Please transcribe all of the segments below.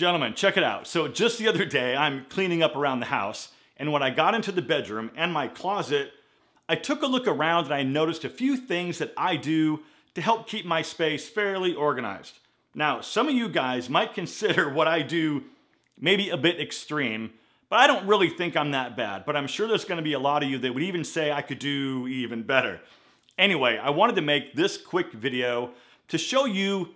Gentlemen, check it out. So just the other day, I'm cleaning up around the house, and when I got into the bedroom and my closet, I took a look around and I noticed a few things that I do to help keep my space fairly organized. Now, some of you guys might consider what I do maybe a bit extreme, but I don't really think I'm that bad. But I'm sure there's gonna be a lot of you that would even say I could do even better. Anyway, I wanted to make this quick video to show you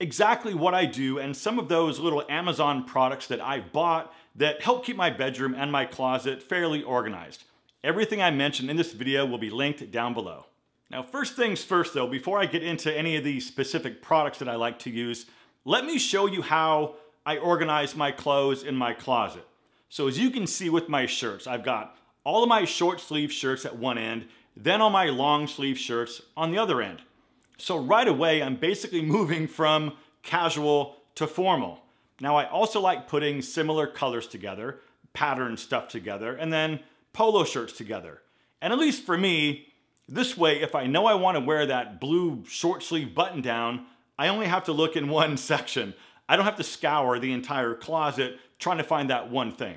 exactly what I do and some of those little Amazon products that I bought that help keep my bedroom and my closet fairly organized. Everything I mentioned in this video will be linked down below. Now, first things first though, before I get into any of these specific products that I like to use, let me show you how I organize my clothes in my closet. So as you can see with my shirts, I've got all of my short sleeve shirts at one end, then all my long sleeve shirts on the other end. So right away, I'm basically moving from casual to formal. Now I also like putting similar colors together, pattern stuff together, and then polo shirts together. And at least for me, this way, if I know I want to wear that blue short sleeve button down, I only have to look in one section. I don't have to scour the entire closet trying to find that one thing.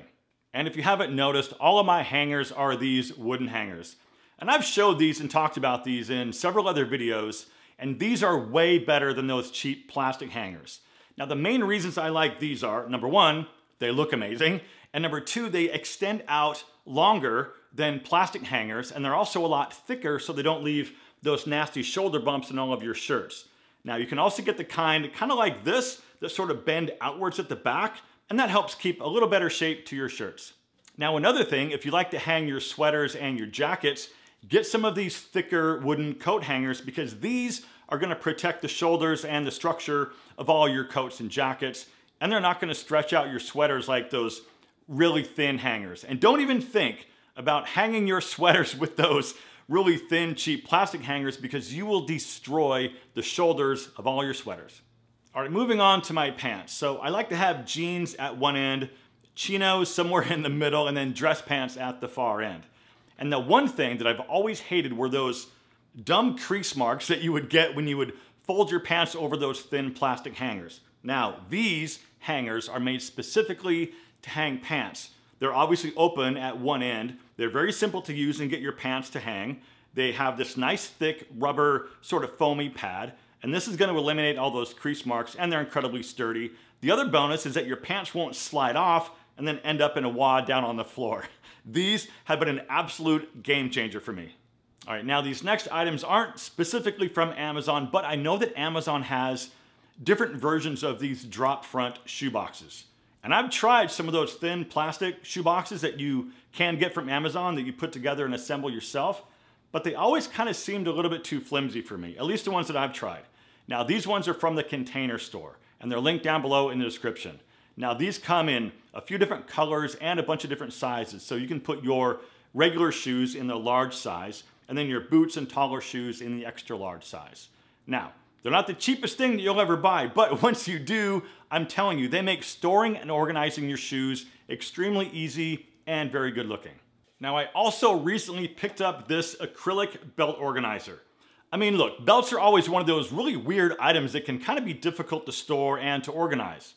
And if you haven't noticed, all of my hangers are these wooden hangers. And I've showed these and talked about these in several other videos, and these are way better than those cheap plastic hangers. Now the main reasons I like these are, number one, they look amazing, and number two, they extend out longer than plastic hangers, and they're also a lot thicker so they don't leave those nasty shoulder bumps in all of your shirts. Now you can also get the kind, kind of like this, that sort of bend outwards at the back, and that helps keep a little better shape to your shirts. Now another thing, if you like to hang your sweaters and your jackets, get some of these thicker wooden coat hangers because these are gonna protect the shoulders and the structure of all your coats and jackets, and they're not gonna stretch out your sweaters like those really thin hangers. And don't even think about hanging your sweaters with those really thin, cheap plastic hangers because you will destroy the shoulders of all your sweaters. All right, moving on to my pants. So I like to have jeans at one end, chinos somewhere in the middle, and then dress pants at the far end. And the one thing that I've always hated were those dumb crease marks that you would get when you would fold your pants over those thin plastic hangers. Now, these hangers are made specifically to hang pants. They're obviously open at one end. They're very simple to use and get your pants to hang. They have this nice thick rubber sort of foamy pad, and this is gonna eliminate all those crease marks, and they're incredibly sturdy. The other bonus is that your pants won't slide off and then end up in a wad down on the floor. These have been an absolute game changer for me. All right, now these next items aren't specifically from Amazon, but I know that Amazon has different versions of these drop front shoe boxes. And I've tried some of those thin plastic shoe boxes that you can get from Amazon that you put together and assemble yourself, but they always kind of seemed a little bit too flimsy for me, at least the ones that I've tried. Now these ones are from the Container Store, and they're linked down below in the description. Now these come in a few different colors and a bunch of different sizes, so you can put your regular shoes in the large size, and then your boots and taller shoes in the extra large size. Now, they're not the cheapest thing that you'll ever buy, but once you do, I'm telling you, they make storing and organizing your shoes extremely easy and very good looking. Now, I also recently picked up this acrylic belt organizer. I mean, look, belts are always one of those really weird items that can kind of be difficult to store and to organize.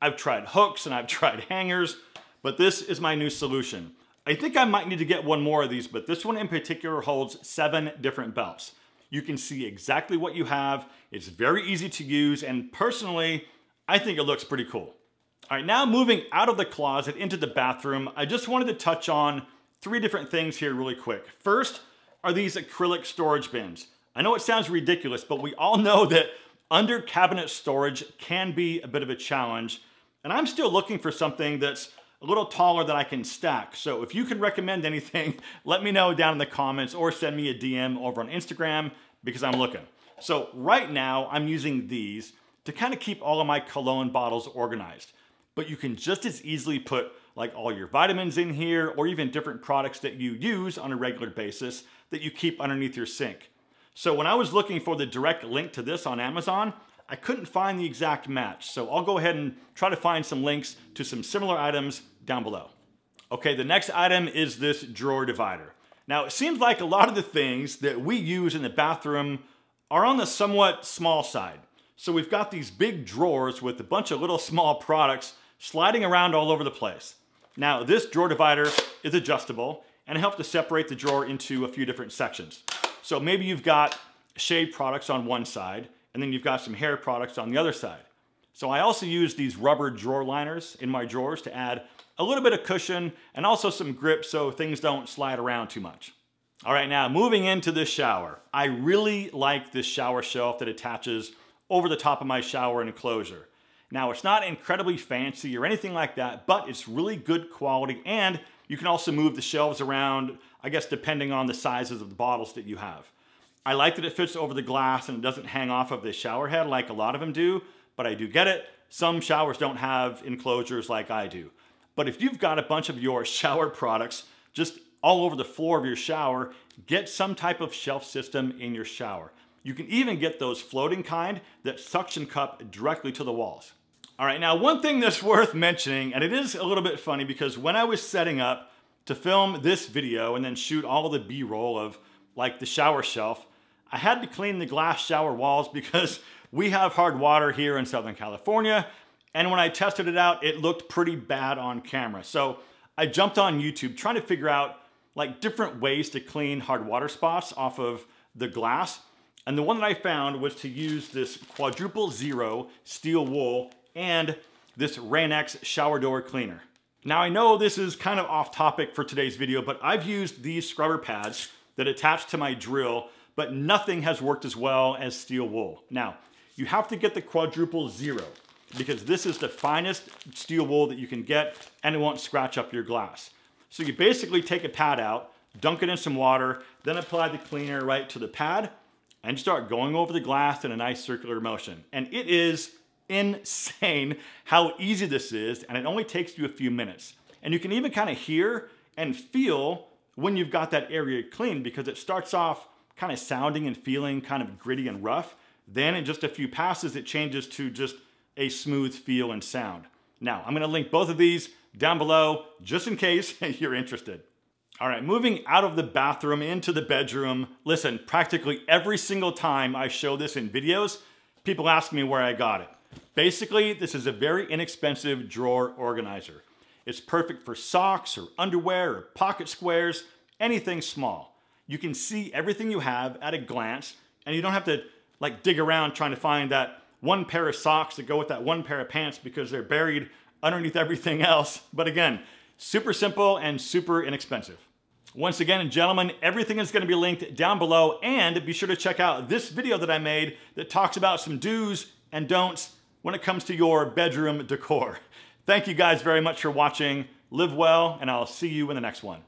I've tried hooks and I've tried hangers, but this is my new solution. I think I might need to get one more of these, but this one in particular holds seven different belts. You can see exactly what you have. It's very easy to use, and personally, I think it looks pretty cool. All right, now moving out of the closet into the bathroom, I just wanted to touch on three different things here really quick. First are these acrylic storage bins. I know it sounds ridiculous, but we all know that under cabinet storage can be a bit of a challenge, and I'm still looking for something that's a little taller that I can stack. So if you can recommend anything, let me know down in the comments or send me a DM over on Instagram because I'm looking. So right now I'm using these to kind of keep all of my cologne bottles organized. But you can just as easily put like all your vitamins in here or even different products that you use on a regular basis that you keep underneath your sink. So when I was looking for the direct link to this on Amazon, I couldn't find the exact match. So I'll go ahead and try to find some links to some similar items down below. Okay, the next item is this drawer divider. Now it seems like a lot of the things that we use in the bathroom are on the somewhat small side. So we've got these big drawers with a bunch of little small products sliding around all over the place. Now this drawer divider is adjustable and helps to separate the drawer into a few different sections. So maybe you've got shave products on one side and then you've got some hair products on the other side. So I also use these rubber drawer liners in my drawers to add a little bit of cushion and also some grip so things don't slide around too much. All right, now moving into the shower. I really like this shower shelf that attaches over the top of my shower enclosure. Now, it's not incredibly fancy or anything like that, but it's really good quality and you can also move the shelves around, I guess, depending on the sizes of the bottles that you have. I like that it fits over the glass and it doesn't hang off of the shower head like a lot of them do, but I do get it. Some showers don't have enclosures like I do. But if you've got a bunch of your shower products just all over the floor of your shower, get some type of shelf system in your shower. You can even get those floating kind that suction cup directly to the walls. All right, now one thing that's worth mentioning, and it is a little bit funny because when I was setting up to film this video and then shoot all the B-roll of like the shower shelf, I had to clean the glass shower walls because we have hard water here in Southern California. And when I tested it out, it looked pretty bad on camera. So I jumped on YouTube trying to figure out like different ways to clean hard water spots off of the glass. And the one that I found was to use this quadruple zero steel wool and this Rain-X shower door cleaner. Now I know this is kind of off topic for today's video, but I've used these scrubber pads that attach to my drill, but nothing has worked as well as steel wool. Now, you have to get the quadruple zero because this is the finest steel wool that you can get and it won't scratch up your glass. So you basically take a pad out, dunk it in some water, then apply the cleaner right to the pad and start going over the glass in a nice circular motion. And it is insane how easy this is and it only takes you a few minutes. And you can even kind of hear and feel when you've got that area clean because it starts off kind of sounding and feeling kind of gritty and rough. Then in just a few passes, it changes to just a smooth feel and sound. Now, I'm gonna link both of these down below just in case you're interested. All right, moving out of the bathroom into the bedroom. Listen, practically every single time I show this in videos, people ask me where I got it. Basically, this is a very inexpensive drawer organizer. It's perfect for socks or underwear or pocket squares, anything small. You can see everything you have at a glance and you don't have to like dig around trying to find that one pair of socks to go with that one pair of pants because they're buried underneath everything else. But again, super simple and super inexpensive. Once again, gentlemen, everything is gonna be linked down below and be sure to check out this video that I made that talks about some do's and don'ts when it comes to your bedroom decor. Thank you guys very much for watching. Live well, and I'll see you in the next one.